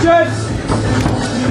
Good.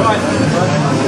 Давай.